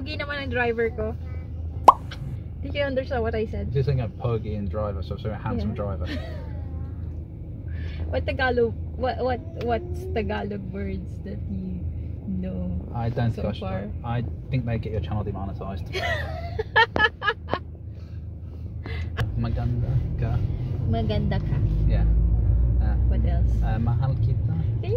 Ang pogi naman ng driver ko. Did you understand what I said? Just think of puggy and driver, so so a handsome Yeah. driver. What Tagalog? What what what's Tagalog words that you know? I don't So think I far. I think they get your channel demonetized. Maganda ka. Maganda ka. Yeah. Uh, What else? uh, mahal kita.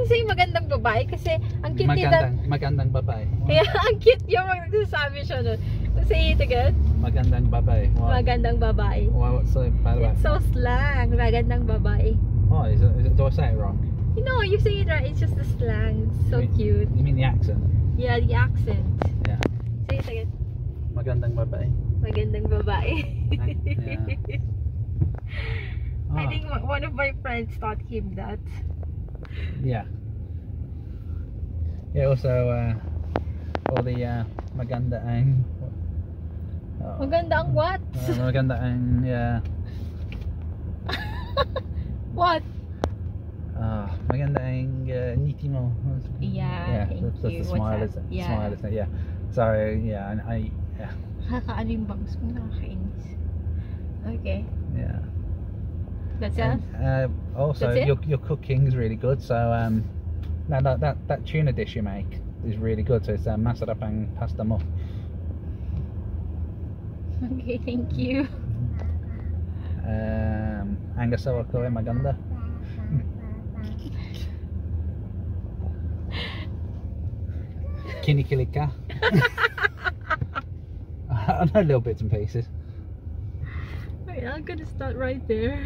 Say magandang babae? Kasi ang cute nila. Magandang, magandang babae. Kaya ang cute yung magsasabi siya nun. Say it again. Magandang babae. Why? Magandang babae. What's so about It's so slang. Magandang babae. Oh, is it, is it, do I say it wrong? You know, you say it right. It's just the slang. It's so You mean- cute. You mean the accent? Yeah, the accent. Yeah. Say it again. Magandang babae. Magandang babae. Yeah. I Ah, think one- one of my friends taught him that. Yeah. Yeah, also, uh, all the uh, maganda ang. Oh, Maganda ang what? uh, maganda ang, yeah. What? Ah, maganda ang uh, ngiti mo. Yeah, yeah, thank that's, that's you. the What's smile, that? isn't it? Yeah. Smile, isn't it? Yeah. So, yeah, and I, yeah, Nakakaano yung bangs mo? Nakakainis. Okay. yeah. That's it? And, uh, also, That's it? your your cooking is really good. So, um, no, that, that that tuna dish you make is really good. So it's uh, ang pasta mo. Okay, thank you. Um, ang asawa ko maganda. Kinikilig ka. I know little bits and pieces. Wait, I'm gonna start right there.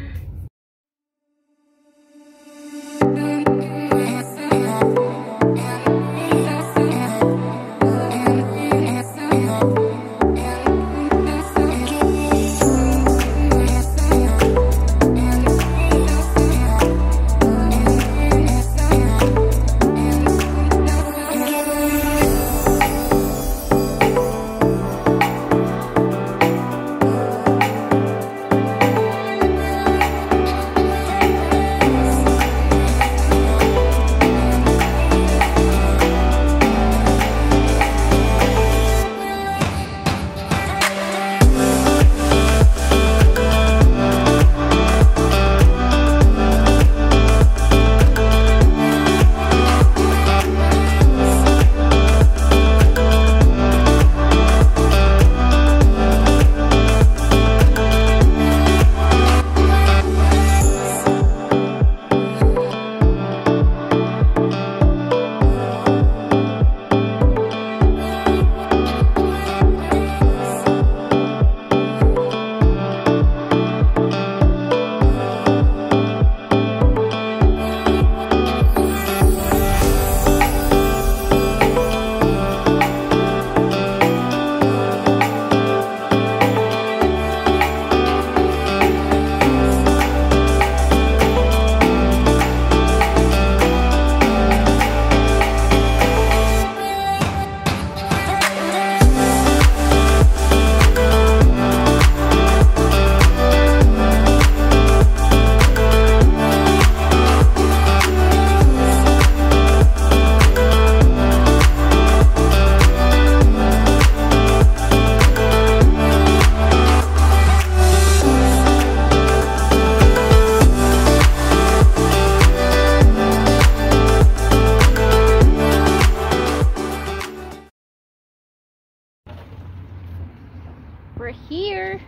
We're here.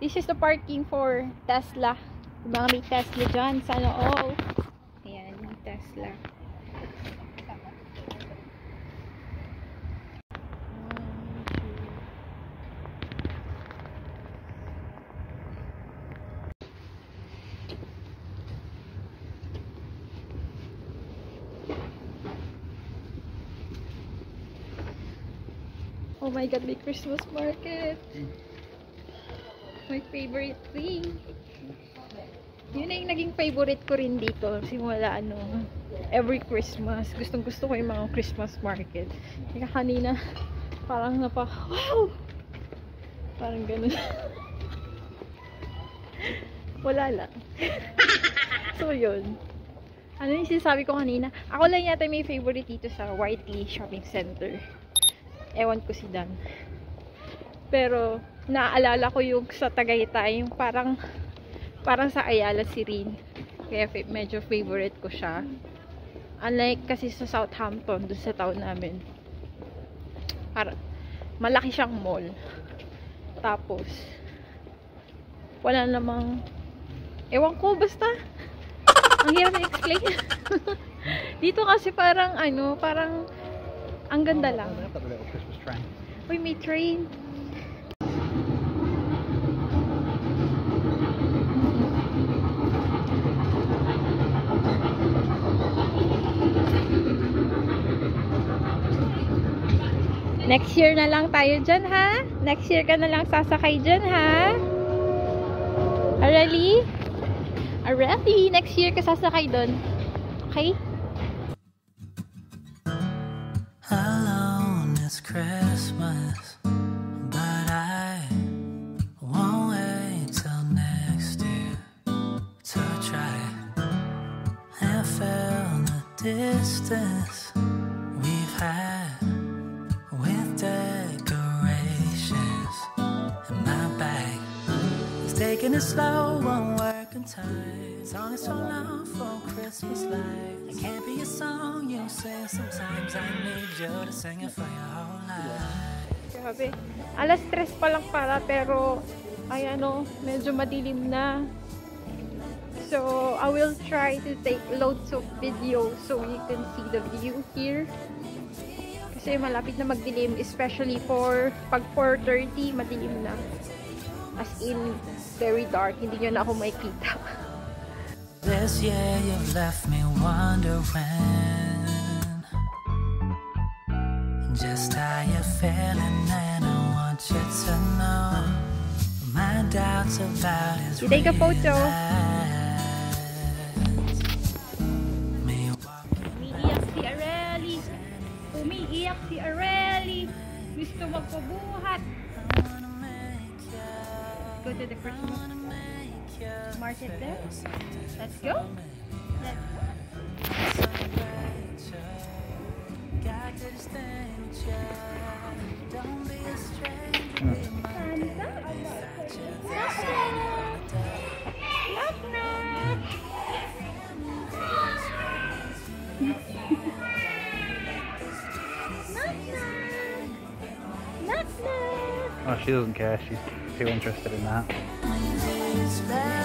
This is the parking for Tesla. Mga may Tesla dyan, sana all. Ayan, yung Tesla. Oh my god, may Christmas market. My favorite thing. Yun na yung naging favorite ko rin dito. Simula ano, every Christmas. Gustong gusto ko yung mga Christmas market. Kaya kanina, parang napa, wow! Parang ganun. Wala lang. so yun. Ano yung sinasabi ko kanina? Ako lang yata may favorite dito sa Whiteley Shopping Center. Ewan ko si Dan. Pero, naaalala ko yung sa Tagaytay, yung parang, parang sa Ayala si Rin. Kaya medyo favorite ko siya. Unlike kasi sa Southampton, doon sa town namin. Para, malaki siyang mall. Tapos, wala namang, ewan ko, basta, ang hirap i-explain. Dito kasi parang, ano, parang, ang ganda lang. Train. Uy, may train. Next year na lang tayo dyan, ha? Next year ka na lang sasakay dyan, ha? Arali? Arali, next year ka sasakay doon. Okay? Distance we've had with decorations. And my bag is taking it slow, won't work on time. It's only so long for Christmas lights. It can't be a song you sing sometimes. I need you to sing it for your whole life. Alas tres pa lang para pero ay ano, medyo madilim na. So, I will try to take loads of videos so you can see the view here. Kasi malapit na magdilim, especially for pag 4.30, madilim na. As in, very dark. Hindi nyo na ako makikita. This year you've left me wondering just how you're feeling, and I want you to know my doubts about is You Gusto magpabuhat. Go to the Christmas market there. Let's go. Let's go. God did his she doesn't care. She's too interested in that.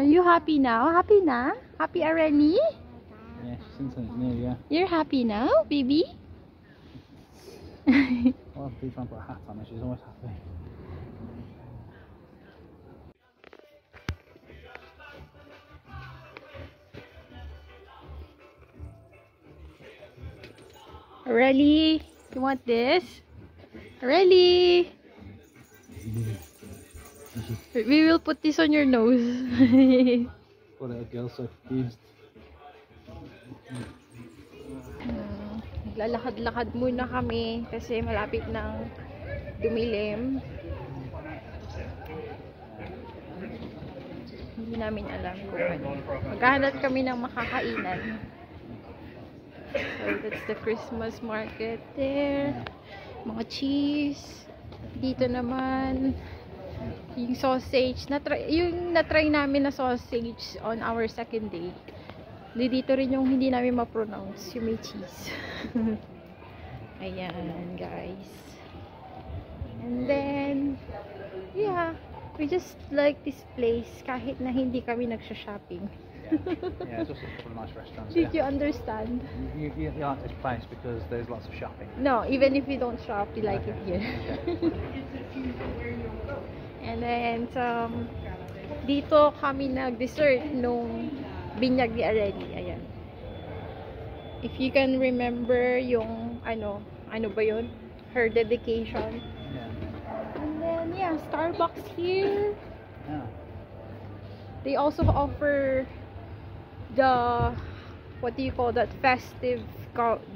Are you happy now? Happy na? Happy already? Yeah, seen something new, yeah. You're happy now, baby? Well, please try and put a hat on her. She's always happy. Really? You want this? Really? We will put this on your nose. Poor little girl's so confused. Hmm, Naglalakad-lakad muna kami kasi malapit ng dumilim. Hindi namin alam kung ano. Maghahanap kami ng makakainan. So, that's the Christmas market there. Mga cheese. Dito naman, yung sausage. Na-try, yung na-try namin na sausage on our second day. Hindi dito rin yung hindi namin ma-pronounce, yung may cheese. Ayan, guys. And then, yeah, we just like this place kahit na hindi kami nagsha-shopping. yeah, there's also a nice restaurants Did you here. understand? You, you, you like this place because there's lots of shopping. No, even if you don't shop, you like it here. And then, um, dito kami nag-dessert nung binyag ni Areli. Ayan. If you can remember yung, ano, ano ba yun? Her dedication. Yeah. And then, yeah, Starbucks here. Yeah. They also offer the, what do you call that, festive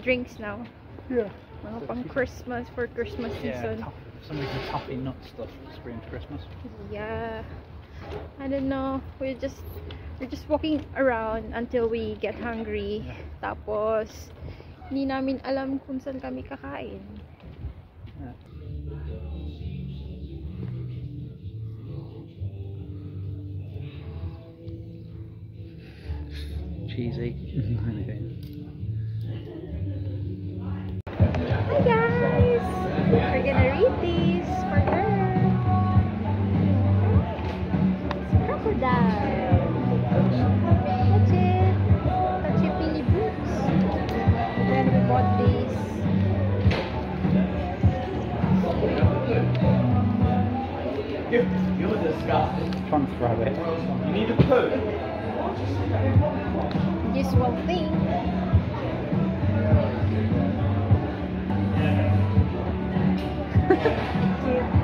drinks now. Yeah. Mga pang Christmas, for Christmas Yeah. season. Tough, some of the toffee nut stuff spring to Christmas. Yeah. I don't know. We're just we're just walking around until we get hungry. Yeah. Tapos hindi namin alam kung saan kami kakain. Yeah. Cheesy. throw it. You need a poo. This one thing. Thank you.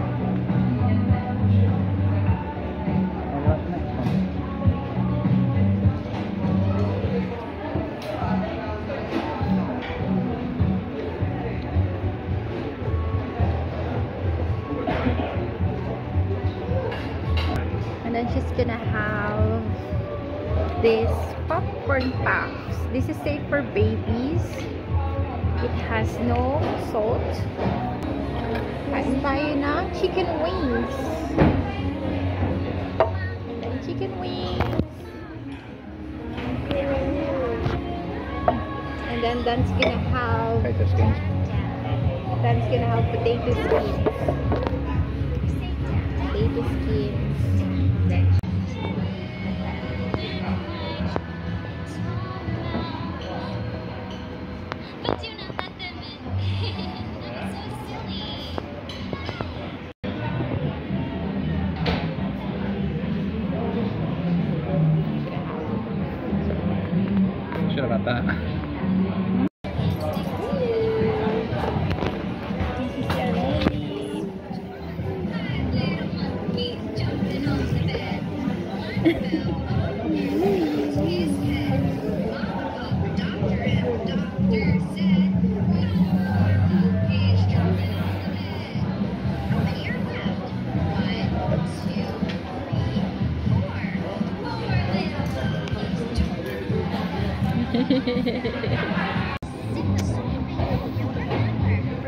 Popcorn puffs. This is safe for babies. It has no salt. Kain tayo ng chicken wings. And then chicken wings. And then Dan's gonna have Potato skins. Dan's gonna have potato skins. Potato skins. We're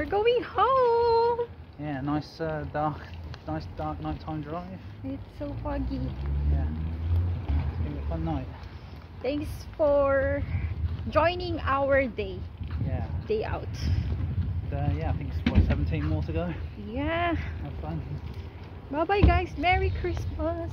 going home. Yeah, nice uh, dark, nice dark nighttime drive. It's so foggy. Yeah. It's been a fun night. Thanks for joining our day. Yeah. Day out. Uh, yeah, I think it's what 17 more to go. Yeah. Have fun. Bye bye guys. Merry Christmas.